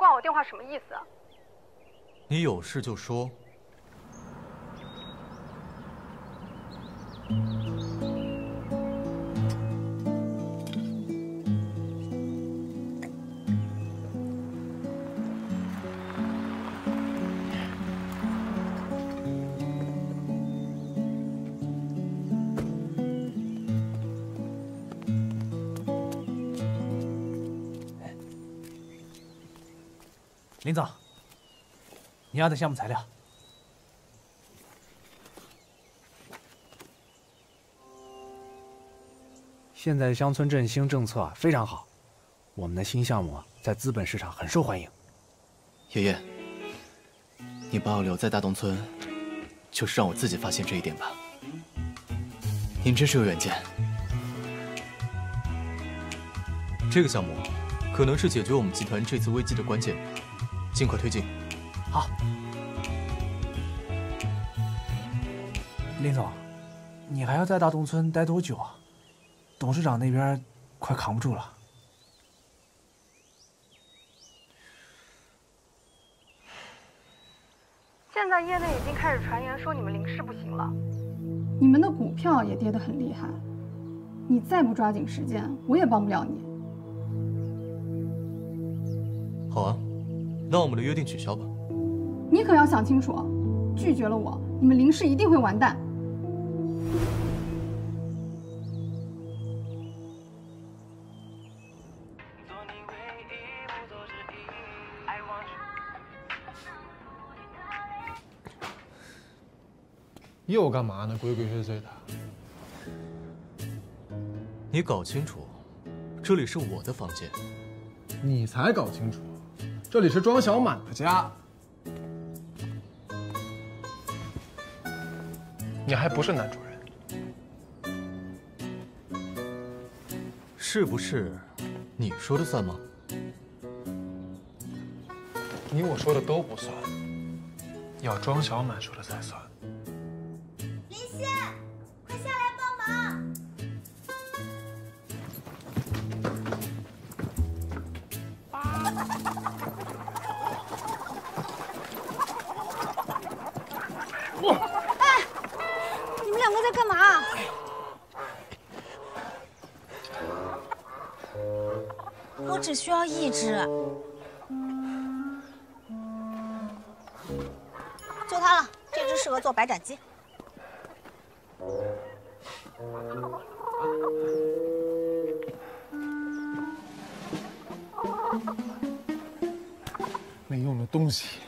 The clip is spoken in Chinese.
挂我电话什么意思？你有事就说。林总，你要的项目材料。现在乡村振兴政策啊非常好，我们的新项目在资本市场很受欢迎。爷爷，你把我留在大东村，就是让我自己发现这一点吧。您真是有远见。这个项目可能是解决我们集团这次危机的关键。尽快推进。好，林总，你还要在大东村待多久啊？董事长那边快扛不住了。现在业内已经开始传言说你们林氏不行了，你们的股票也跌得很厉害。你再不抓紧时间，我也帮不了你。好啊。那我们的约定取消吧。你可要想清楚，拒绝了我，你们林氏一定会完蛋。又干嘛呢？鬼鬼祟祟的。你搞清楚，这里是我的房间。你才搞清楚。这里是庄小满的家，你还不是男主人，是不是？你说的算吗？你我说的都不算，要庄小满说的才算。只需要一只，就它了。这只适合做白斩鸡。没用的东西。